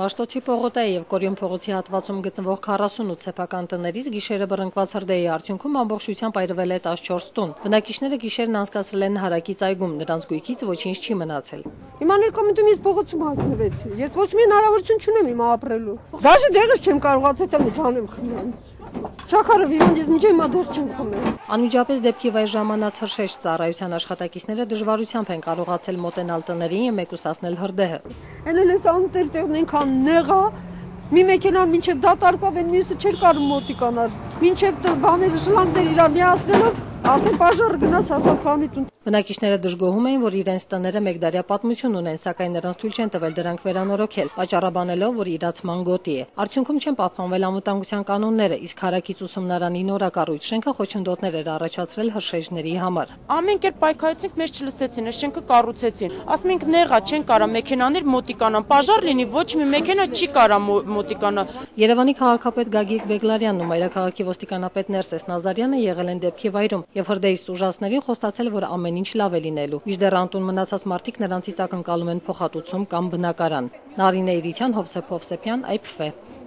Մաշտոցի Պողոտայի եւ Կորյուն փողոցի հատվածում գտնվող 48 սեփական տներից գիշերը բռնկված հրդեհի արդյունքում ամբողջությամբ այրվել է 14 տուն։ Բնակիչները գիշերն անցկացրել են հարակից այգում, նրանց գույքից ոչինչ չի մնացել։ Հիմա ներկայումտում ես փողոցում հայտնվեցի։ Ես ոչ մի հնարավորություն չունեմ հիմա ապրելու։ Դաժե դեղս չեմ կարողացել տանից անեմ խմեմ։ Շաքարով իրանց ես միջի հիմա դեղ չեմ խմել։ Անմիջապես դեպքի վայր ժամանած հրշեջ ծառայության աշխատակիցները դժվարությամբ են կարողացել մոտենալ տներին եւ մեկուսացնել հրդեհը։ Էլել էս անտեր տեղն այնքան նեղա, մի մեքենան մինչև դատարկավ, այն մյուսը չէր կարող մոտիկանալ։ Մինչև բաները շլանգներ իրար միացնելով Արդեն բաժարը գնաց հասավ քանի տուն։ Բնակիչները դժգոհում էին, որ իրենց տները մեկդարյա պատմություն ունեն, սակայն նրանց թույլ չեն տվել դրանք վերանորոգել, պատճառաբանելով, որ իրացման գոտի է։ Արդյունքում չեն պահպանվել անվտանգության կանոնները, իսկ հարակից ուսումնարանի նորակառույց շենքը խոչընդոտներ էր առաջացրել հրշեջների համար։ Ամեն կերպ պայքարեցինք, մեզ չլսեցին, շենքը կառուցեցին։ Ասում ենք նեղա, չեն կարա մեքենաներ մոտիկանան, բաժար լինի, ոչ մի մեքենա չի կարա մոտիկանա։ Երևանի քաղաքապետ Գագիկ Բեգլարյանն ու մայրաքաղաքի ոստիկանապետ Ներսես Նազարյանը եղել են դեպքի վայրում եւ հրդեհի ստուժածներին խոստացել, որ ամեն ինչ լավ է լինելու։ Մինչդեռ անտուն մնացած մարդիկ նրանցից ակնկալում են փոխհատուցում կամ բնակարան։ Նարինե Իրիցյան, Հովսեփ Հովսեփյան, IPF